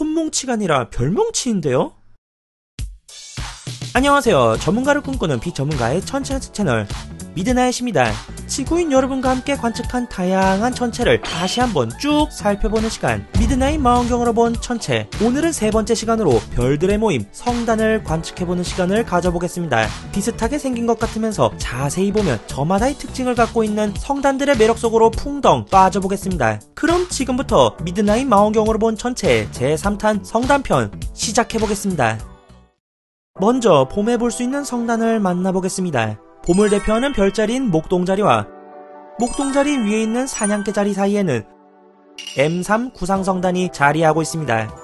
솜뭉치가 아니라 별뭉치인데요? 안녕하세요. 전문가를 꿈꾸는 비전문가의 관측 채널 미드나잇입니다. 지구인 여러분과 함께 관측한 다양한 천체를 다시 한번 쭉 살펴보는 시간 미드나잇 망원경으로 본 천체 오늘은 세 번째 시간으로 별들의 모임 성단을 관측해보는 시간을 가져보겠습니다. 비슷하게 생긴 것 같으면서 자세히 보면 저마다의 특징을 갖고 있는 성단들의 매력 속으로 풍덩 빠져보겠습니다. 그럼 지금부터 미드나잇 망원경으로 본 천체 제3탄 성단편 시작해보겠습니다. 먼저 봄에 볼 수 있는 성단을 만나보겠습니다. 봄을 대표하는 별자리인 목동자리와 목동자리 위에 있는 사냥개 자리 사이에는 M3 구상성단이 자리하고 있습니다.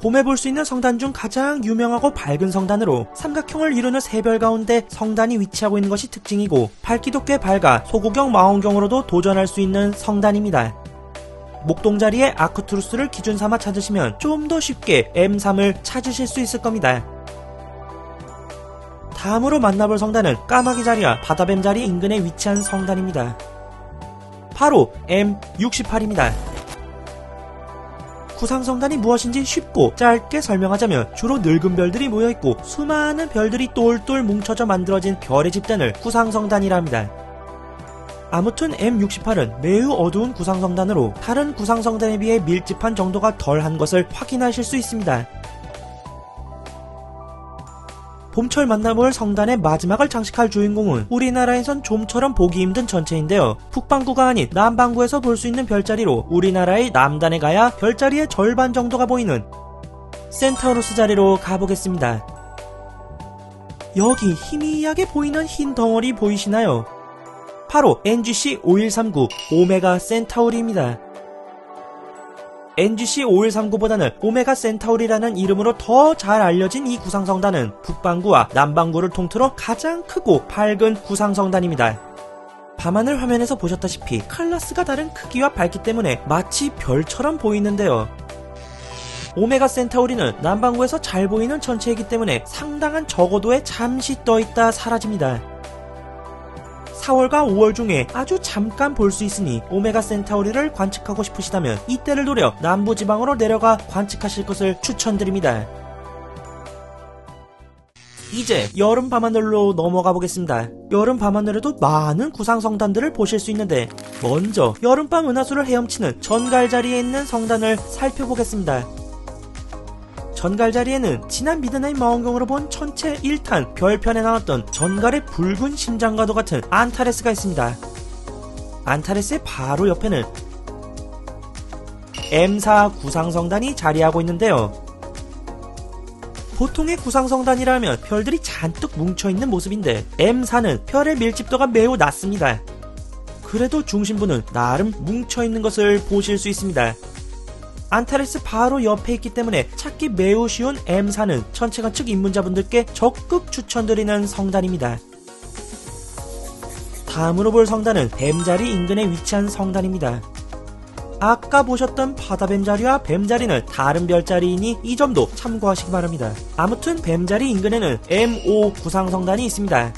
봄에 볼 수 있는 성단 중 가장 유명하고 밝은 성단으로 삼각형을 이루는 세 별 가운데 성단이 위치하고 있는 것이 특징이고 밝기도 꽤 밝아 소구경 망원경으로도 도전할 수 있는 성단입니다. 목동자리의 아크투루스를 기준 삼아 찾으시면 좀 더 쉽게 M3을 찾으실 수 있을 겁니다. 다음으로 만나볼 성단은 까마귀 자리와 바다뱀 자리 인근에 위치한 성단입니다. 바로 M68입니다. 구상성단이 무엇인지 쉽고 짧게 설명하자면 주로 늙은 별들이 모여있고 수많은 별들이 똘똘 뭉쳐져 만들어진 별의 집단을 구상성단이라 합니다. 아무튼 M68은 매우 어두운 구상성단으로 다른 구상성단에 비해 밀집한 정도가 덜한 것을 확인하실 수 있습니다. 봄철 만나볼 성단의 마지막을 장식할 주인공은 우리나라에선 좀처럼 보기 힘든 전체인데요. 북반구가 아닌 남반구에서 볼 수 있는 별자리로 우리나라의 남단에 가야 별자리의 절반 정도가 보이는 센타우루스 자리로 가보겠습니다. 여기 희미하게 보이는 흰 덩어리 보이시나요? 바로 NGC 5139 오메가 센타우리입니다. NGC 5139보다는 오메가 센타우리라는 이름으로 더 잘 알려진 이 구상성단은 북반구와 남반구를 통틀어 가장 크고 밝은 구상성단입니다. 밤하늘 화면에서 보셨다시피 클라스가 다른 크기와 밝기 때문에 마치 별처럼 보이는데요. 오메가 센타우리는 남반구에서 잘 보이는 천체이기 때문에 상당한 적어도에 잠시 떠있다 사라집니다. 4월과 5월 중에 아주 잠깐 볼 수 있으니 오메가 센타우리를 관측하고 싶으시다면 이때를 노려 남부지방으로 내려가 관측하실 것을 추천드립니다. 이제 여름 밤하늘로 넘어가 보겠습니다. 여름 밤하늘에도 많은 구상 성단들을 보실 수 있는데 먼저 여름밤 은하수를 헤엄치는 전갈 자리에 있는 성단을 살펴보겠습니다. 전갈 자리에는 지난 미드나잇 망원경으로 본 천체 1탄 별편에 나왔던 전갈의 붉은 심장과도 같은 안타레스가 있습니다. 안타레스의 바로 옆에는 M4 구상성단이 자리하고 있는데요. 보통의 구상성단이라면 별들이 잔뜩 뭉쳐있는 모습인데 M4는 별의 밀집도가 매우 낮습니다. 그래도 중심부는 나름 뭉쳐있는 것을 보실 수 있습니다. 안타레스 바로 옆에 있기 때문에 찾기 매우 쉬운 M4는 천체관 측 입문자분들께 적극 추천드리는 성단입니다. 다음으로 볼 성단은 뱀자리 인근에 위치한 성단입니다. 아까 보셨던 바다뱀자리와 뱀자리는 다른 별자리이니 이 점도 참고하시기 바랍니다. 아무튼 뱀자리 인근에는 M5 구상성단이 있습니다.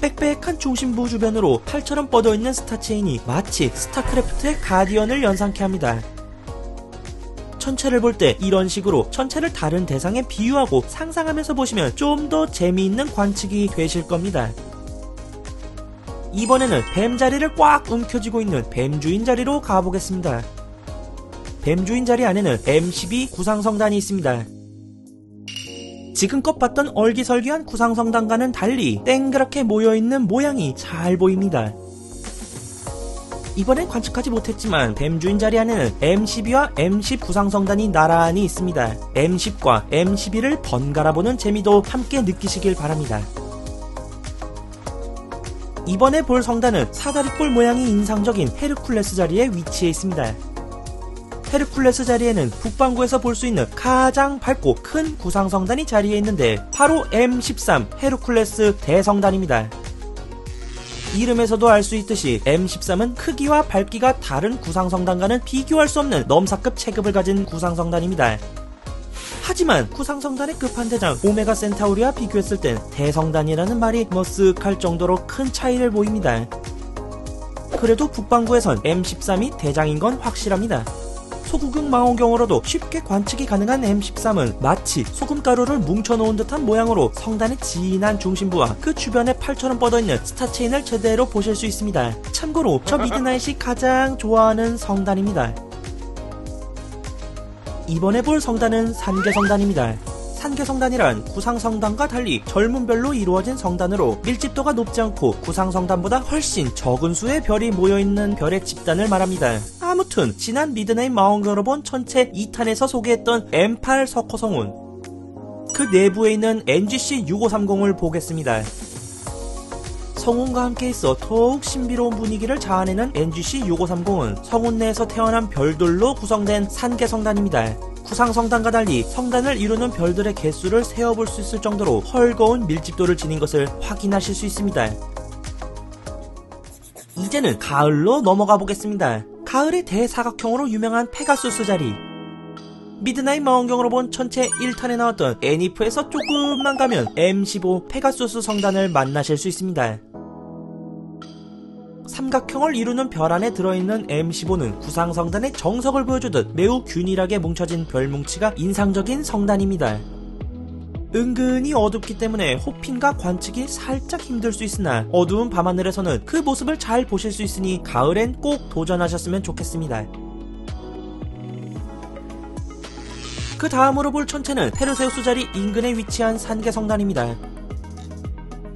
빽빽한 중심부 주변으로 팔처럼 뻗어있는 스타체인이 마치 스타크래프트의 가디언을 연상케 합니다. 천체를 볼 때 이런 식으로 천체를 다른 대상에 비유하고 상상하면서 보시면 좀 더 재미있는 관측이 되실 겁니다. 이번에는 뱀 자리를 꽉 움켜쥐고 있는 뱀 주인 자리로 가보겠습니다. 뱀 주인 자리 안에는 M12 구상성단이 있습니다. 지금껏 봤던 얼기설기한 구상성단과는 달리 땡그랗게 모여있는 모양이 잘 보입니다. 이번엔 관측하지 못했지만 뱀 주인 자리 안에는 M12와 M10 구상성단이 나란히 있습니다. M10과 M12를 번갈아 보는 재미도 함께 느끼시길 바랍니다. 이번에 볼 성단은 사다리꼴 모양이 인상적인 헤르쿨레스 자리에 위치해 있습니다. 헤르쿨레스 자리에는 북반구에서 볼 수 있는 가장 밝고 큰 구상성단이 자리해 있는데 바로 M13 헤르쿨레스 대성단입니다. 이름에서도 알 수 있듯이 M13은 크기와 밝기가 다른 구상성단과는 비교할 수 없는 넘사급 체급을 가진 구상성단입니다. 하지만 구상성단의 끝판대장 오메가 센타우리와 비교했을 땐 대성단이라는 말이 머쓱할 정도로 큰 차이를 보입니다. 그래도 북반구에선 M13이 대장인 건 확실합니다. 소구경 망원경으로도 쉽게 관측이 가능한 M13은 마치 소금가루를 뭉쳐놓은 듯한 모양으로 성단의 진한 중심부와 그 주변에 팔처럼 뻗어있는 star chain을 제대로 보실 수 있습니다. 참고로 저 미드나잇이 가장 좋아하는 성단입니다. 이번에 볼 성단은 산개성단입니다. 산개성단이란 구상성단과 달리 젊은별로 이루어진 성단으로 밀집도가 높지 않고 구상성단보다 훨씬 적은 수의 별이 모여있는 별의 집단을 말합니다. 아무튼 지난 미드나잇 망원경으로 본 천체 2탄에서 소개했던 M8 석호성운 그 내부에 있는 NGC 6530을 보겠습니다. 성운과 함께 있어 더욱 신비로운 분위기를 자아내는 NGC 6530은 성운 내에서 태어난 별들로 구성된 산개 성단입니다. 구상 성단과 달리 성단을 이루는 별들의 개수를 세어볼 수 있을 정도로 헐거운 밀집도를 지닌 것을 확인하실 수 있습니다. 이제는 가을로 넘어가 보겠습니다. 가을의 대사각형으로 유명한 페가수스 자리. 미드나잇 망원경으로 본 천체 1탄에 나왔던 에니프에서 조금만 가면 M15 페가수스 성단을 만나실 수 있습니다. 삼각형을 이루는 별 안에 들어있는 M15는 구상성단의 정석을 보여주듯 매우 균일하게 뭉쳐진 별뭉치가 인상적인 성단입니다. 은근히 어둡기 때문에 hopping과 관측이 살짝 힘들 수 있으나 어두운 밤하늘에서는 그 모습을 잘 보실 수 있으니 가을엔 꼭 도전하셨으면 좋겠습니다. 그 다음으로 볼 천체는 페르세우스 자리 인근에 위치한 산계성단입니다.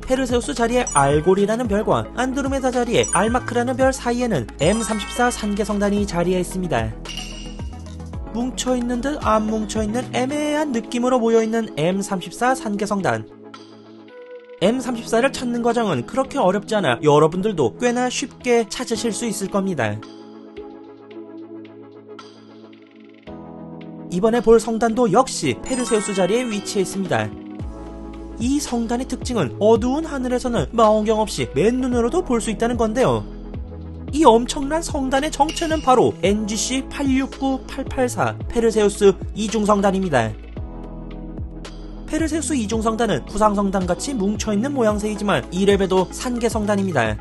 페르세우스 자리에 알골이라는 별과 안드로메다 자리에 알마크라는 별 사이에는 M34 산계성단이 자리해 있습니다. 뭉쳐있는 듯 안 뭉쳐있는 애매한 느낌으로 모여있는 M34 산계성단. M34를 찾는 과정은 그렇게 어렵지 않아 여러분들도 꽤나 쉽게 찾으실 수 있을 겁니다. 이번에 볼 성단도 역시 페르세우스 자리에 위치해 있습니다. 이 성단의 특징은 어두운 하늘에서는 망원경 없이 맨눈으로도 볼 수 있다는 건데요. 이 엄청난 성단의 정체는 바로 NGC 869884 페르세우스 이중성단입니다. 페르세우스 이중성단은 구상성단같이 뭉쳐있는 모양새이지만 이랩에도 산계성단입니다.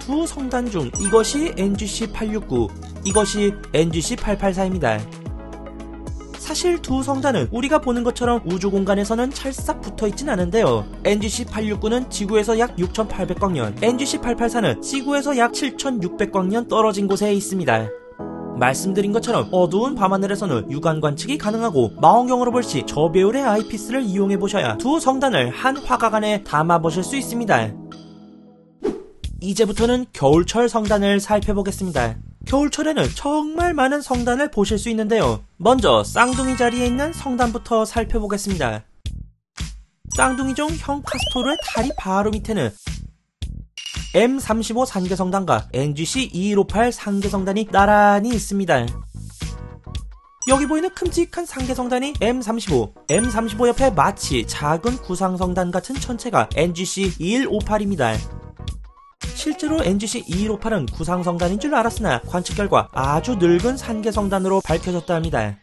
두 성단 중 이것이 NGC 869, 이것이 NGC 884입니다. 사실 두 성단은 우리가 보는 것처럼 우주 공간에서는 찰싹 붙어 있진 않은데요. NGC 869는 지구에서 약 6,800광년, NGC 884는 지구에서 약 7,600광년 떨어진 곳에 있습니다. 말씀드린 것처럼 어두운 밤하늘에서는 유관 관측이 가능하고 망원경으로 볼 시 저배율의 아이피스를 이용해 보셔야 두 성단을 한 화각 안에 담아 보실 수 있습니다. 이제부터는 겨울철 성단을 살펴보겠습니다. 겨울철에는 정말 많은 성단을 보실 수 있는데요. 먼저 쌍둥이 자리에 있는 성단부터 살펴보겠습니다. 쌍둥이 중형 카스토르의 다리 바로 밑에는 M35 산계성단과 NGC 2158 산계성단이 나란히 있습니다. 여기 보이는 큼직한 상계성단이 M35, M35 옆에 마치 작은 구상성단 같은 천체가 NGC 2158입니다. 실제로 NGC 2158은 구상성단인 줄 알았으나 관측 결과 아주 늙은 산계성단으로 밝혀졌다 합니다.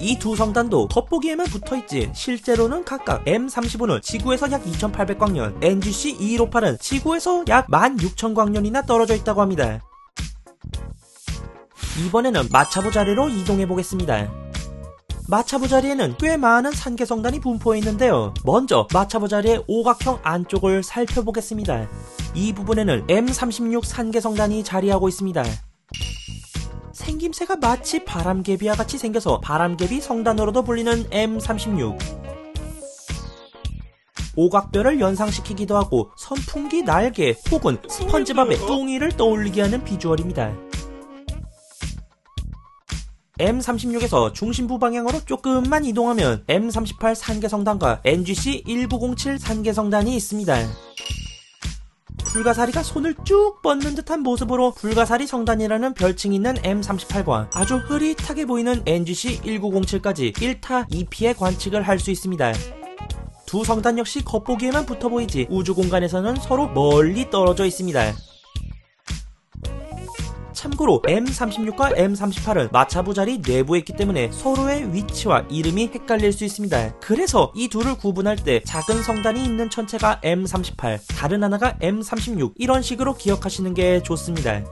이두 성단도 겉보기에만 붙어있지 실제로는 각각 M35는 지구에서 약 2800광년, NGC 2158은 지구에서 약 16,000광년이나 떨어져 있다고 합니다. 이번에는 마차보 자리로 이동해 보겠습니다. 마차보 자리에는 꽤 많은 산계성단이 분포해 있는데요. 먼저 마차보 자리의 오각형 안쪽을 살펴보겠습니다. 이 부분에는 M36 산계성단이 자리하고 있습니다. 생김새가 마치 바람개비와 같이 생겨서 바람개비 성단으로도 불리는 M36. 오각별을 연상시키기도 하고 선풍기 날개 혹은 스펀지밥의 뚱이를 떠올리게 하는 비주얼입니다. M36에서 중심부 방향으로 조금만 이동하면 M38 산계성단과 NGC 1907 산계성단이 있습니다. 불가사리가 손을 쭉 뻗는 듯한 모습으로 불가사리 성단이라는 별칭이 있는 M38과 아주 흐릿하게 보이는 NGC 1907까지 1타 2피의 관측을 할 수 있습니다. 두 성단 역시 겉보기에만 붙어 보이지 우주 공간에서는 서로 멀리 떨어져 있습니다. 참고로 M36과 M38은 마차부 자리 내부에 있기 때문에 서로의 위치와 이름이 헷갈릴 수 있습니다. 그래서 이 둘을 구분할 때 작은 성단이 있는 천체가 M38, 다른 하나가 M36 이런 식으로 기억하시는 게 좋습니다.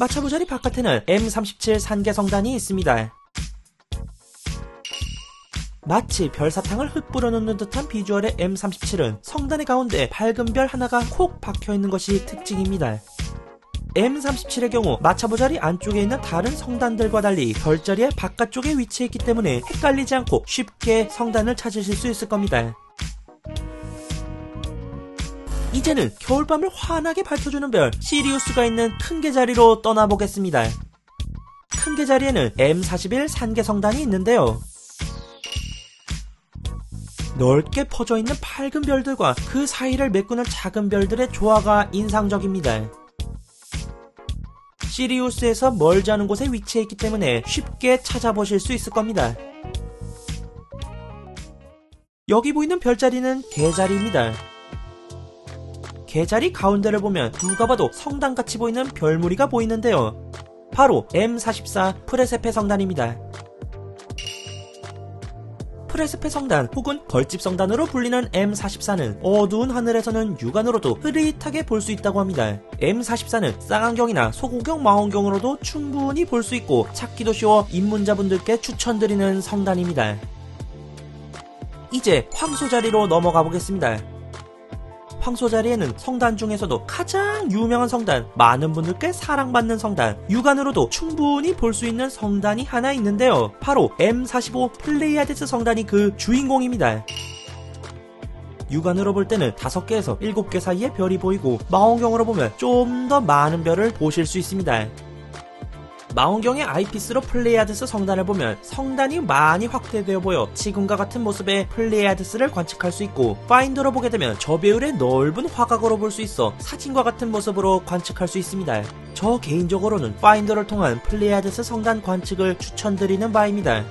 마차부 자리 바깥에는 M37 산계 성단이 있습니다. 마치 별사탕을 흩뿌려 놓는 듯한 비주얼의 M37은 성단의 가운데 밝은 별 하나가 콕 박혀 있는 것이 특징입니다. M37의 경우 마차부 자리 안쪽에 있는 다른 성단들과 달리 별자리의 바깥쪽에 위치해 있기 때문에 헷갈리지 않고 쉽게 성단을 찾으실 수 있을 겁니다. 이제는 겨울밤을 환하게 밝혀주는 별 시리우스가 있는 큰 개자리로 떠나보겠습니다. 큰 개자리에는 M41 산계 성단이 있는데요. 넓게 퍼져 있는 밝은 별들과 그 사이를 메꾸는 작은 별들의 조화가 인상적입니다. 시리우스에서 멀지 않은 곳에 위치해 있기 때문에 쉽게 찾아보실 수 있을 겁니다. 여기 보이는 별자리는 개자리입니다. 개자리 가운데를 보면 누가 봐도 성당같이 보이는 별무리가 보이는데요. 바로 M44 프레세페 성단입니다. 프레스페 성단 혹은 벌집 성단으로 불리는 M44는 어두운 하늘에서는 육안으로도 흐릿하게 볼 수 있다고 합니다. M44는 쌍안경이나 소고경 망원경으로도 충분히 볼 수 있고 찾기도 쉬워 입문자분들께 추천드리는 성단입니다. 이제 황소 자리로 넘어가 보겠습니다. 황소 자리에는 성단 중에서도 가장 유명한 성단, 많은 분들께 사랑받는 성단, 육안으로도 충분히 볼 수 있는 성단이 하나 있는데요. 바로 M45 플레이아데스 성단이 그 주인공입니다. 육안으로 볼 때는 5개에서 7개 사이의 별이 보이고 망원경으로 보면 좀 더 많은 별을 보실 수 있습니다. 망원경의 eyepiece로 플레이아데스 성단을 보면 성단이 많이 확대되어 보여 지금과 같은 모습의 플레이아데스를 관측할 수 있고 파인더로 보게 되면 저배율의 넓은 화각으로 볼 수 있어 사진과 같은 모습으로 관측할 수 있습니다. 저 개인적으로는 파인더를 통한 플레이아데스 성단 관측을 추천드리는 바입니다.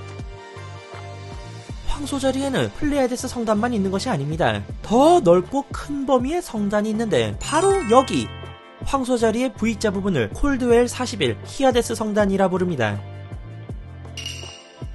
황소 자리에는 플레이아데스 성단만 있는 것이 아닙니다. 더 넓고 큰 범위의 성단이 있는데 바로 여기 황소 자리의 V자 부분을 콜드웰 41 히아데스 성단이라 부릅니다.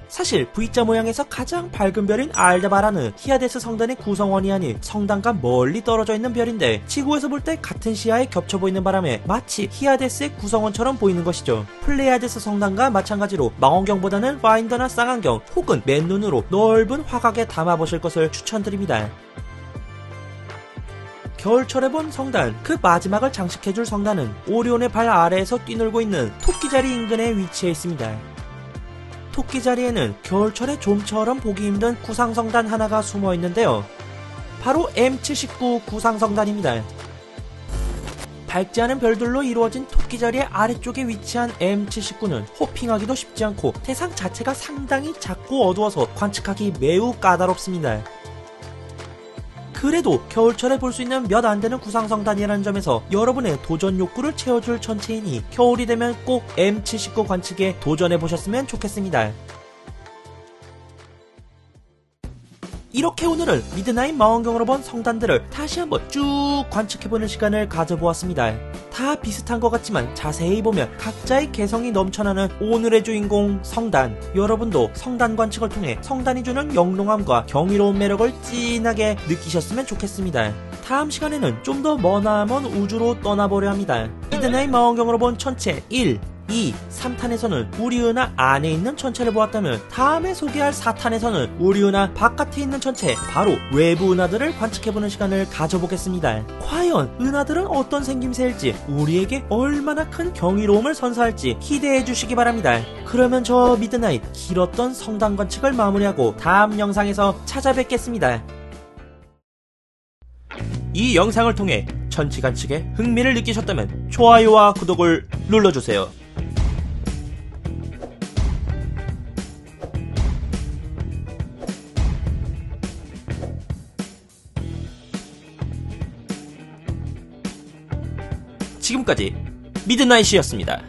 사실 V자 모양에서 가장 밝은 별인 알데바란은 히아데스 성단의 구성원이 아닌 성단과 멀리 떨어져 있는 별인데 지구에서 볼 때 같은 시야에 겹쳐 보이는 바람에 마치 히아데스의 구성원처럼 보이는 것이죠. 플레이아데스 성단과 마찬가지로 망원경보다는 파인더나 쌍안경 혹은 맨눈으로 넓은 화각에 담아보실 것을 추천드립니다. 겨울철에 본 성단, 그 마지막을 장식해줄 성단은 오리온의 발 아래에서 뛰놀고 있는 토끼자리 인근에 위치해 있습니다. 토끼자리에는 겨울철에 좀처럼 보기 힘든 구상성단 하나가 숨어 있는데요. 바로 M79 구상성단입니다. 밝지 않은 별들로 이루어진 토끼자리의 아래쪽에 위치한 M79는 호핑하기도 쉽지 않고 대상 자체가 상당히 작고 어두워서 관측하기 매우 까다롭습니다. 그래도 겨울철에 볼 수 있는 몇 안 되는 구상성단이라는 점에서 여러분의 도전 욕구를 채워줄 천체이니 겨울이 되면 꼭 M79 관측에 도전해 보셨으면 좋겠습니다. 이렇게 오늘은 미드나잇 망원경으로 본 성단들을 다시 한번 쭉 관측해보는 시간을 가져보았습니다. 다 비슷한 것 같지만 자세히 보면 각자의 개성이 넘쳐나는 오늘의 주인공 성단. 여러분도 성단 관측을 통해 성단이 주는 영롱함과 경이로운 매력을 진하게 느끼셨으면 좋겠습니다. 다음 시간에는 좀 더 머나먼 우주로 떠나보려 합니다. 미드나잇 망원경으로 본 천체 1, 2, 3탄에서는 우리 은하 안에 있는 천체를 보았다면 다음에 소개할 4탄에서는 우리 은하 바깥에 있는 천체 바로 외부 은하들을 관측해보는 시간을 가져보겠습니다. 과연 은하들은 어떤 생김새일지 우리에게 얼마나 큰 경이로움을 선사할지 기대해 주시기 바랍니다. 그러면 저 미드나잇 길었던 성단 관측을 마무리하고 다음 영상에서 찾아뵙겠습니다. 이 영상을 통해 천체 관측에 흥미를 느끼셨다면 좋아요와 구독을 눌러주세요. 지금까지 미드나잇이었습니다.